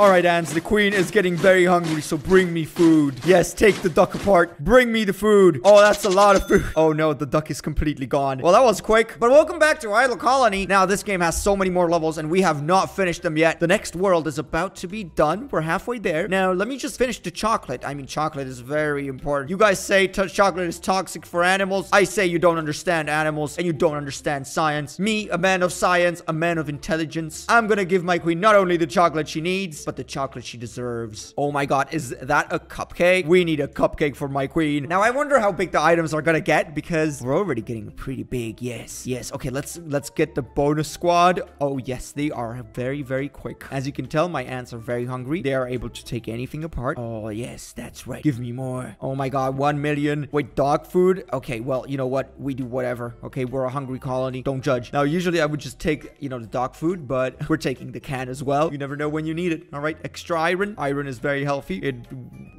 All right, Ans, the queen is getting very hungry, so bring me food. Yes, take the duck apart. Bring me the food. Oh, that's a lot of food. Oh no, the duck is completely gone. Well, that was quick. But welcome back to Idle Colony. Now, this game has so many more levels, and we have not finished them yet. The next world is about to be done. We're halfway there. Now, let me just finish the chocolate. I mean, chocolate is very important. You guys say chocolate is toxic for animals. I say you don't understand animals, and you don't understand science. Me, a man of science, a man of intelligence. I'm gonna give my queen not only the chocolate she needs, but the chocolate she deserves. Oh my god, is that a cupcake? We need a cupcake for my queen. Now, I wonder how big the items are gonna get because we're already getting pretty big. Yes, yes. Okay, let's let's get the bonus squad. Oh, yes, they are very, very quick. As you can tell, my ants are very hungry. They are able to take anything apart. Oh, yes, that's right. Give me more. Oh my god, one million. Wait, dog food? Okay, well, you know what? We do whatever. Okay, we're a hungry colony. Don't judge. Now, usually I would just take, you know, the dog food, but we're taking the can as well. You never know when you need it. All right, extra iron. Iron is very healthy. It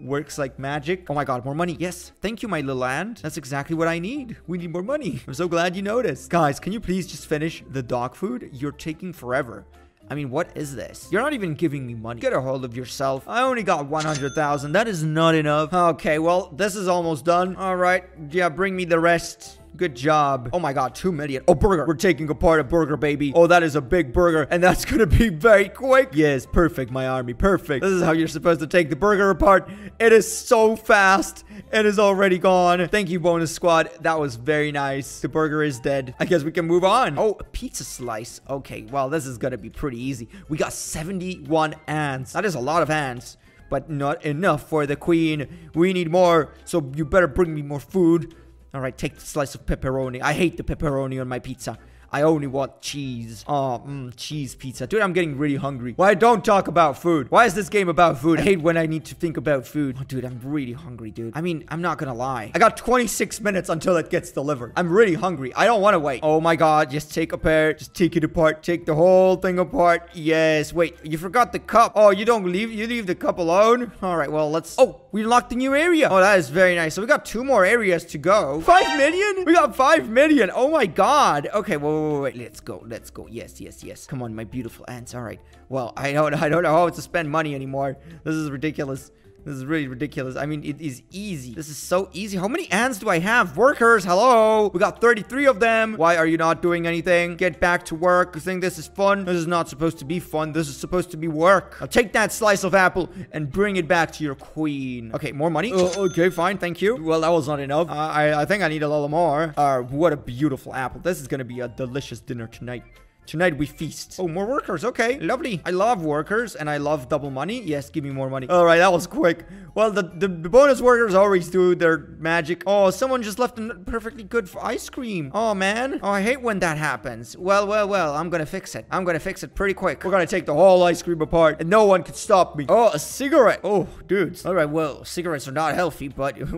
works like magic. Oh my god, more money. Yes, thank you, my little ant. That's exactly what I need. We need more money. I'm so glad you noticed. Guys, can you please just finish the dog food? You're taking forever. I mean, what is this? You're not even giving me money. Get a hold of yourself. I only got 100,000. That is not enough. Okay, well, this is almost done. All right. Yeah, bring me the rest. Good job. Oh my god, too many. Oh, burger. We're taking apart a burger, baby. Oh, that is a big burger. And that's gonna be very quick. Yes, perfect, my army. Perfect. This is how you're supposed to take the burger apart. It is so fast. It is already gone. Thank you, bonus squad. That was very nice. The burger is dead. I guess we can move on. Oh, a pizza slice. Okay, well, this is gonna be pretty easy. We got 71 ants. That is a lot of ants but not enough for the queen. We need more, so you better bring me more food. All right, take the slice of pepperoni. I hate the pepperoni on my pizza. I only want cheese. Oh, mm, cheese pizza. Dude, I'm getting really hungry. Why don't talk about food? Why is this game about food? I hate when I need to think about food. Oh, dude, I'm really hungry, dude. I mean, I'm not gonna lie. I got 26 minutes until it gets delivered. I'm really hungry. I don't want to wait. Oh my god, just take a pair. Just take it apart. Take the whole thing apart. Yes. Wait, you forgot the cup. Oh, you don't leave. You leave the cup alone. All right, well, let's... Oh, we unlocked a new area. Oh, that is very nice. So we got two more areas to go. Five million? We got five million. Oh my god. Okay, well, let's go. Let's go. Yes, yes, yes. Come on, my beautiful ants. All right. Well, I don't, I don't know how to spend money anymore. This is ridiculous. This is really ridiculous. I mean, it is easy. This is so easy. How many ants do I have? Workers, hello. We got 33 of them. Why are you not doing anything? Get back to work. You think this is fun? This is not supposed to be fun. This is supposed to be work. Now take that slice of apple and bring it back to your queen. Okay, more money. Uh, okay, fine. Thank you. Well, that was not enough. Uh, I, I think I need a little more. Uh, what a beautiful apple. This is going to be a delicious dinner tonight. Tonight we feast. Oh, more workers. Okay, lovely. I love workers and I love double money. Yes, give me more money. All right, that was quick. Well, the, the, the bonus workers always do their magic. Oh, someone just left a perfectly good ice cream. Oh, man. Oh, I hate when that happens. Well, well, well, I'm gonna fix it. I'm gonna fix it pretty quick. We're gonna take the whole ice cream apart and no one can stop me. Oh, a cigarette. Oh, dudes. All right, well, cigarettes are not healthy, but...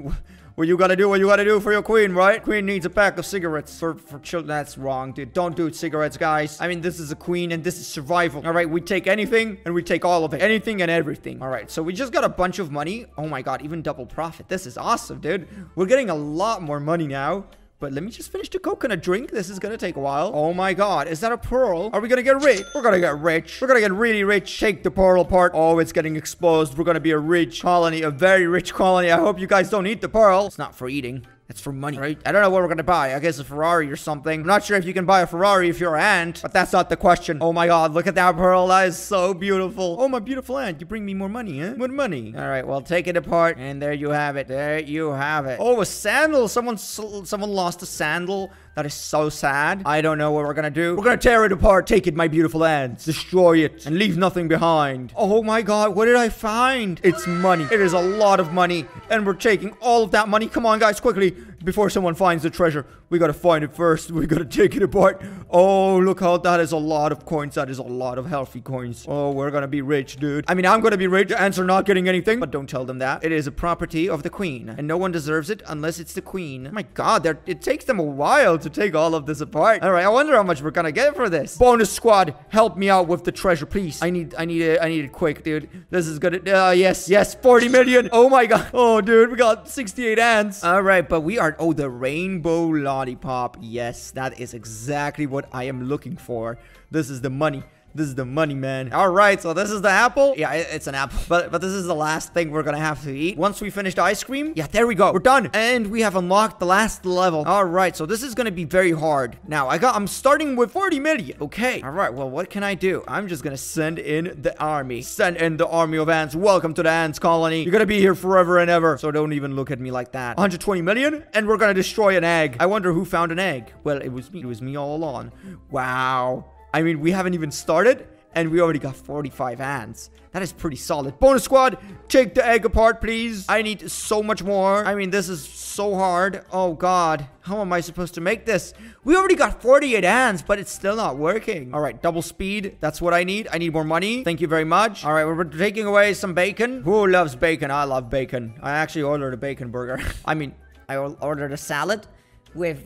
Well, you gotta do what you gotta do for your queen, right? Queen needs a pack of cigarettes for, for children. That's wrong, dude. Don't do cigarettes, guys. I mean, this is a queen and this is survival. All right, we take anything and we take all of it. Anything and everything. All right, so we just got a bunch of money. Oh my god, even double profit. This is awesome, dude. We're getting a lot more money now. But let me just finish the coconut drink. This is gonna take a while. Oh my god, is that a pearl? Are we gonna get rich? We're gonna get rich. We're gonna get really rich. Take the pearl apart. Oh, it's getting exposed. We're gonna be a rich colony, a very rich colony. I hope you guys don't eat the pearl. It's not for eating. It's for money, right? I don't know what we're gonna buy. I guess a Ferrari or something. I'm not sure if you can buy a Ferrari if you're an ant, but that's not the question. Oh my god, look at that pearl. That is so beautiful. Oh, my beautiful ant. You bring me more money, huh? More money. All right, well, take it apart, and there you have it. There you have it. Oh, a sandal. Someone, someone lost a sandal. That is so sad. I don't know what we're gonna do. We're gonna tear it apart, take it, my beautiful ants, destroy it, and leave nothing behind. Oh my god, what did I find? It's money. It is a lot of money, and we're taking all of that money. Come on, guys, quickly, before someone finds the treasure. We gotta find it first. We gotta take it apart. Oh, look how that is a lot of coins. That is a lot of healthy coins. Oh, we're gonna be rich, dude. I mean, I'm gonna be rich. Are not getting anything, but don't tell them that. It is a property of the queen, and no one deserves it unless it's the queen. Oh my god, it takes them a while to take all of this apart. All right, I wonder how much we're gonna get for this. Bonus squad, help me out with the treasure, please. I need, I need it, I need it quick, dude. This is gonna, uh, yes, yes, 40 million. Oh my god. Oh, dude, we got 68 ants. All right, but we are, oh, the rainbow lollipop. Yes, that is exactly what I am looking for. This is the money. This is the money, man. All right, so this is the apple. Yeah, it's an apple. But but this is the last thing we're gonna have to eat. Once we finish the ice cream, yeah, there we go. We're done. And we have unlocked the last level. All right, so this is gonna be very hard. Now, I got, I'm starting with 40 million. Okay. All right, well, what can I do? I'm just gonna send in the army. Send in the army of ants. Welcome to the ants colony. You're gonna be here forever and ever. So don't even look at me like that. 120 million, and we're gonna destroy an egg. I wonder who found an egg. Well, it was me. It was me all along. Wow. I mean, we haven't even started, and we already got 45 ants. That is pretty solid. Bonus squad, take the egg apart, please. I need so much more. I mean, this is so hard. Oh, God. How am I supposed to make this? We already got 48 ants, but it's still not working. All right, double speed. That's what I need. I need more money. Thank you very much. All right, we're taking away some bacon. Who loves bacon? I love bacon. I actually ordered a bacon burger. I mean, I ordered a salad with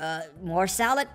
uh, more salad,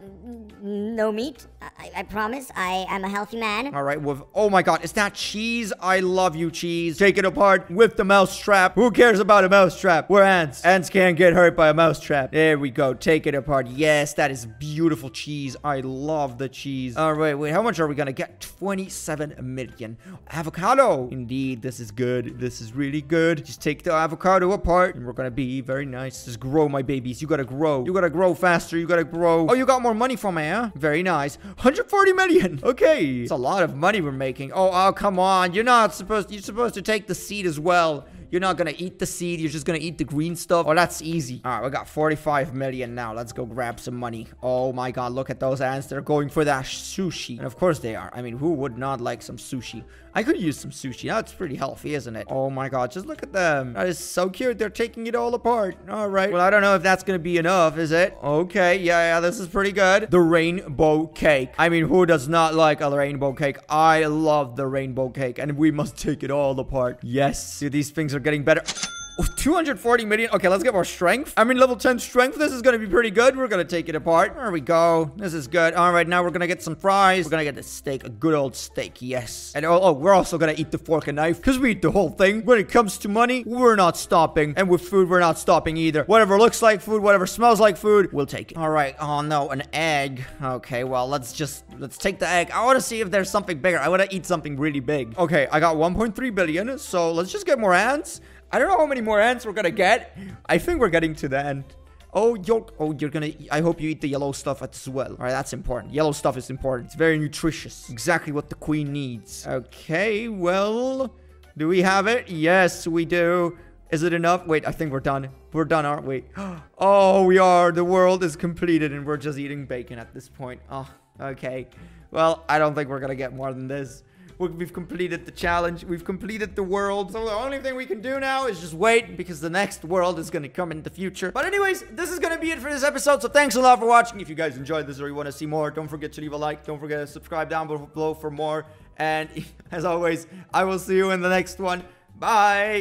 no meat. I, I promise. I am a healthy man. All right, with oh my god, is that cheese? I love you, cheese. Take it apart with the mouse trap. Who cares about a mouse trap? We're ants. Ants can't get hurt by a mouse trap. There we go. Take it apart. Yes, that is beautiful cheese. I love the cheese. All right, wait, how much are we gonna get? 27 million. Avocado. Indeed, this is good. This is really good. Just take the avocado apart, and we're gonna be very nice. Just grow, my babies. You gotta grow. You gotta grow faster. You gotta grow. Oh, you got more money from me, huh? Very nice. 140 million. Okay. It's a lot of money we're making. Oh, oh, come on. You're not supposed, you're supposed to take the seed as well. You're not gonna eat the seed. You're just gonna eat the green stuff. Oh, that's easy. All right, we got 45 million now. Let's go grab some money. Oh my god, look at those ants. They're going for that sushi. And of course they are. I mean, who would not like some sushi? I could use some sushi. That's pretty healthy, isn't it? Oh my god, just look at them. That is so cute. They're taking it all apart. All right. Well, I don't know if that's gonna be enough, is it? Okay, yeah, yeah, this is pretty good. The rainbow cake. I mean, who does not like a rainbow cake? I love the rainbow cake, and we must take it all apart. Yes, see, these things are getting better. 240 million. Okay, let's get more strength. I mean, level 10 strength. This is going to be pretty good. We're going to take it apart. There we go. This is good. All right, now we're going to get some fries. We're going to get the steak. A good old steak. Yes. And oh, oh we're also going to eat the fork and knife because we eat the whole thing. When it comes to money, we're not stopping. And with food, we're not stopping either. Whatever looks like food, whatever smells like food, we'll take it. All right. Oh, no. An egg. Okay, well, let's just, let's take the egg. I want to see if there's something bigger. I want to eat something really big. Okay, I got 1.3 billion. So let's just get more ants. I don't know how many more ants we're gonna get. I think we're getting to the end. Oh, you're, oh, you're gonna, I hope you eat the yellow stuff as well. All right, that's important. Yellow stuff is important. It's very nutritious. Exactly what the queen needs. Okay, well, do we have it? Yes, we do. Is it enough? Wait, I think we're done. We're done, aren't we? Oh, we are. The world is completed and we're just eating bacon at this point. Oh, okay. Well, I don't think we're gonna get more than this. We've completed the challenge. We've completed the world. So the only thing we can do now is just wait because the next world is going to come in the future. But anyways, this is going to be it for this episode. So thanks a lot for watching. If you guys enjoyed this or you want to see more, don't forget to leave a like. Don't forget to subscribe down below for more. And as always, I will see you in the next one. Bye.